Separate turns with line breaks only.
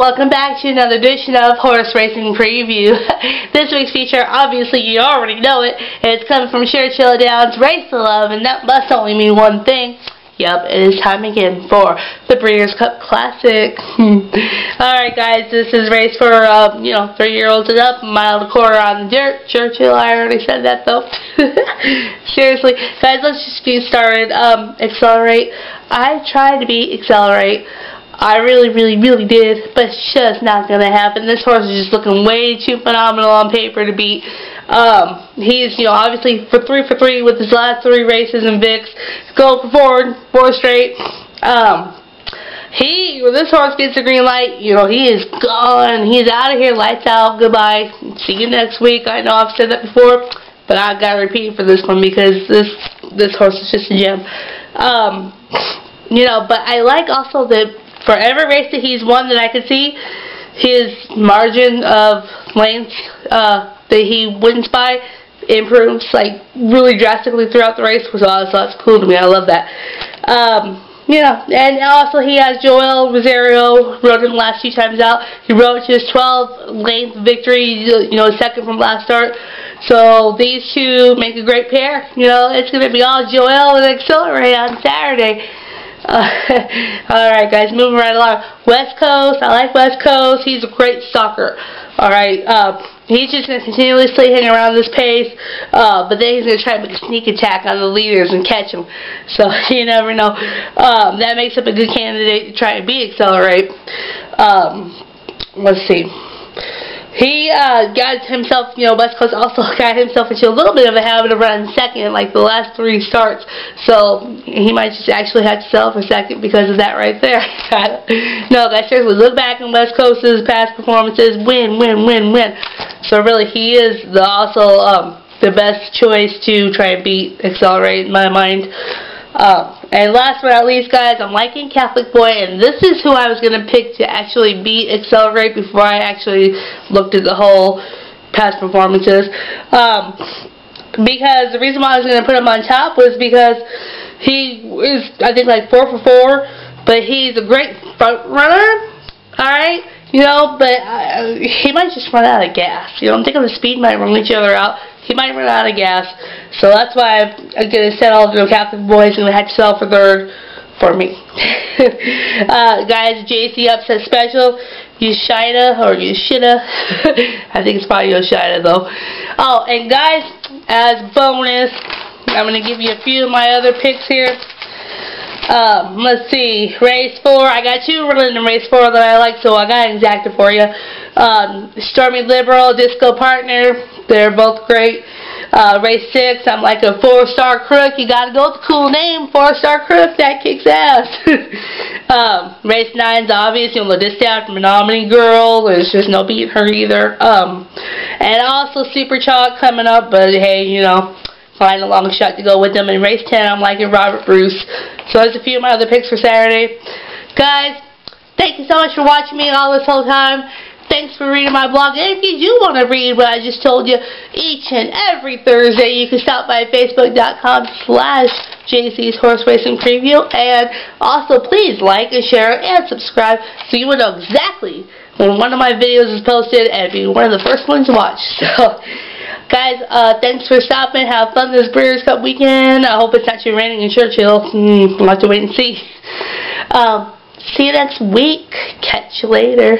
welcome back to another edition of Horse Racing Preview. this week's feature, obviously you already know it, it's coming from Churchill Downs Race to Love, and that must only mean one thing. Yep, it is time again for the Breeders' Cup Classic. Alright guys, this is race for, uh, you know, three-year-olds and up, mile and a quarter on the dirt. Churchill, I already said that though. Seriously. Guys, let's just get started. Um, Accelerate. I tried to be Accelerate. I really, really, really did, but it's just not going to happen. This horse is just looking way too phenomenal on paper to beat. Um, he's, you know, obviously for three for three with his last three races in VIX. Go forward, four straight. Um, he, when this horse gets the green light, you know, he is gone. He's out of here, lights out, goodbye. See you next week. I know I've said that before, but I've got to repeat it for this one because this this horse is just a gem. Um, you know, but I like also that for every race that he's won that I could see, his margin of length uh, that he wins by improves like really drastically throughout the race, which so that's cool to me. I love that. Um, you know, and also he has Joel Rosario rode him the last few times out. He rode his 12 length victory, you know, second from last start. So these two make a great pair. You know, it's going to be all Joel and Accelerate on Saturday. Uh, Alright guys, moving right along. West Coast, I like West Coast. He's a great stalker. Alright, uh, he's just going to continuously hang around this pace, uh, but then he's going to try to make a sneak attack on the leaders and catch them. So, you never know. Um, that makes up a good candidate to try and be Accelerate. Um, let's see. He uh, got himself, you know, West Coast also got himself into a little bit of a habit of running second, like the last three starts. So he might just actually have to sell for second because of that right there. no, guys, seriously, look back in West Coast's past performances, win, win, win, win. So really, he is the also um, the best choice to try and beat Accelerate in my mind. Um, and last but not least, guys, I'm liking Catholic Boy, and this is who I was going to pick to actually beat Accelerate before I actually looked at the whole past performances. Um, because the reason why I was going to put him on top was because he is, I think, like 4 for 4, but he's a great front runner, alright? You know, but uh, he might just run out of gas. You know, I'm thinking the speed might run each other out. He might run out of gas. So that's why I'm, going to set all the Catholic boys and have to sell for third for me. uh, guys, JC Upset Special. Yoshida, or Yoshida. I think it's probably Yoshida, though. Oh, and guys, as bonus, I'm going to give you a few of my other picks here. Um, let's see, race four. I got two running in race four that I like, so I got exacted for you. Um, Stormy Liberal, Disco Partner. They're both great. Uh, race six, I'm like a Fourstar Crook. You gotta go with the cool name, Fourstar Crook. That kicks ass. um, race nine's obvious. You know, this down from Monomoy Girl. There's just no beating her either. Um, and also Super Chalk coming up, but hey, you know, find a long shot to go with them. In race 10, I'm liking Robert Bruce. So there's a few of my other picks for Saturday. Guys, thank you so much for watching me all this whole time. Thanks for reading my blog. And if you do want to read what I just told you each and every Thursday, you can stop by facebook.com slash JC's Horse Racing Preview. And also, please like and share and subscribe so you will know exactly when one of my videos is posted and be one of the first ones to watch. So... Guys, uh, thanks for stopping. Have fun this Breeders' Cup weekend. I hope it's not too raining in Churchill. Mm, we'll have to wait and see. Um, see you next week. Catch you later.